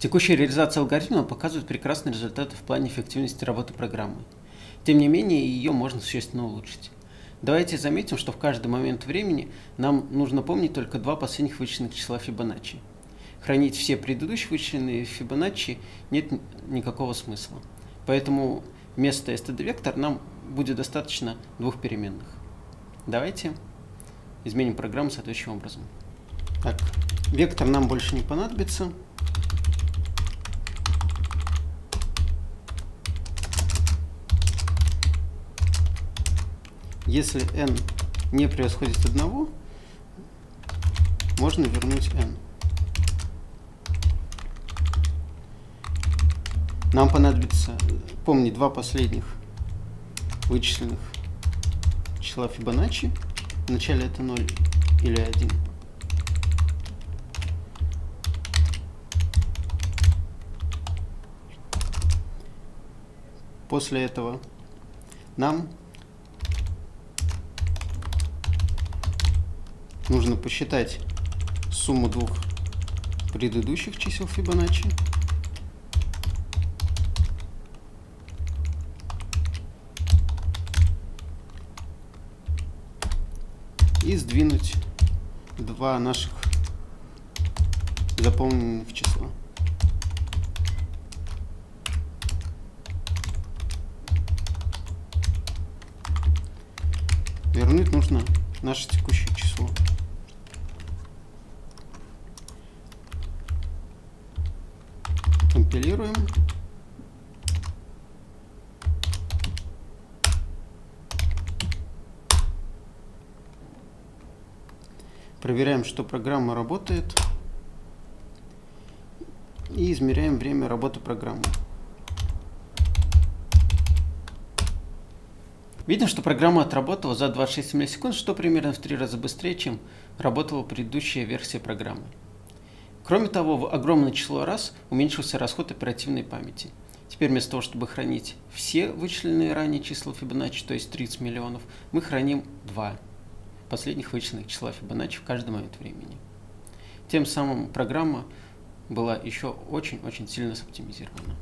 Текущая реализация алгоритма показывает прекрасные результаты в плане эффективности работы программы. Тем не менее, ее можно существенно улучшить. Давайте заметим, что в каждый момент времени нам нужно помнить только два последних вычисленных числа Фибоначчи. Хранить все предыдущие вычисленные Фибоначчи нет никакого смысла. Поэтому вместо std-вектор нам будет достаточно двух переменных. Давайте изменим программу соответствующим образом. Так, вектор нам больше не понадобится. Если n не превосходит 1, можно вернуть n. Нам понадобится, помни, два последних вычисленных числа Фибоначчи. Вначале это 0 или 1. После этого нам нужно посчитать сумму двух предыдущих чисел Фибоначчи. И сдвинуть два наших заполненных числа. Вернуть нужно наше текущее число. Компилируем. Проверяем, что программа работает. И измеряем время работы программы. Видно, что программа отработала за 26 миллисекунд, что примерно в три раза быстрее, чем работала предыдущая версия программы. Кроме того, в огромное число раз уменьшился расход оперативной памяти. Теперь вместо того, чтобы хранить все вычисленные ранее числа Фибоначчи, то есть 30 миллионов, мы храним два последних вычисленных числа Фибоначчи в каждый момент времени. Тем самым программа была еще очень-очень сильно соптимизирована.